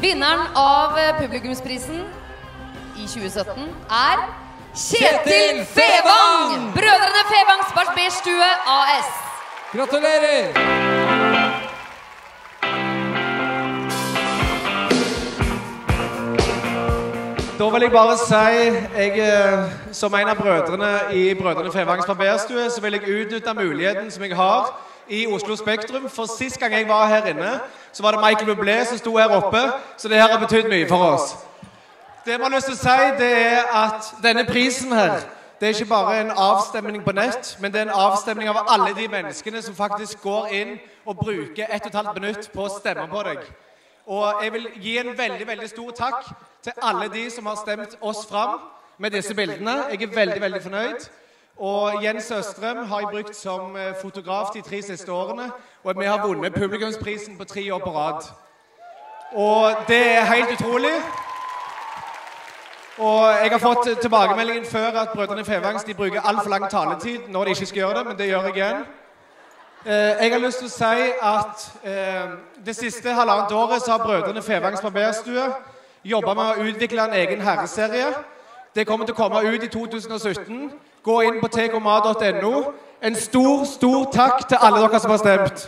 Vinneren av eh, publikumsprisen i 2017 er Kjetil Fevang! Brødrene Fevangs barberstue AS. Gratulerer! Da vil jeg bare si jeg, eh, Som en av brødrene i Brødrene Fevangs barberstue så vil jeg utnytte muligheten som jeg har i Oslo Spektrum. For sist gang jeg var her inne, så var det Michael Bublé som sto her oppe. Så det her har betydd mye for oss. Det man har lyst til å si, det er at denne prisen her det er ikke bare en avstemning på nett, men det er en avstemning av alle de menneskene som faktisk går inn og bruker ett og et halvt minutt på å stemme på deg. Og jeg vil gi en veldig veldig stor takk til alle de som har stemt oss fram med disse bildene. Jeg er veldig veldig fornøyd. Og Jens Østrem har jeg brukt som eh, fotograf de tre siste årene. Og vi har vunnet publikumsprisen på tre år på rad. Og det er helt utrolig. Og jeg har fått tilbakemeldingen før at brødrene Fevangs de bruker altfor lang taletid når de ikke skal gjøre det, men det gjør jeg igjen. Eh, jeg har lyst til å si at eh, det siste halvannet året så har brødrene Fevangs barberstue jobba med å utvikle en egen herreserie. Det kommer til å komme ut i 2017. Gå inn på tkomat.no. En stor, stor takk til alle dere som har stemt.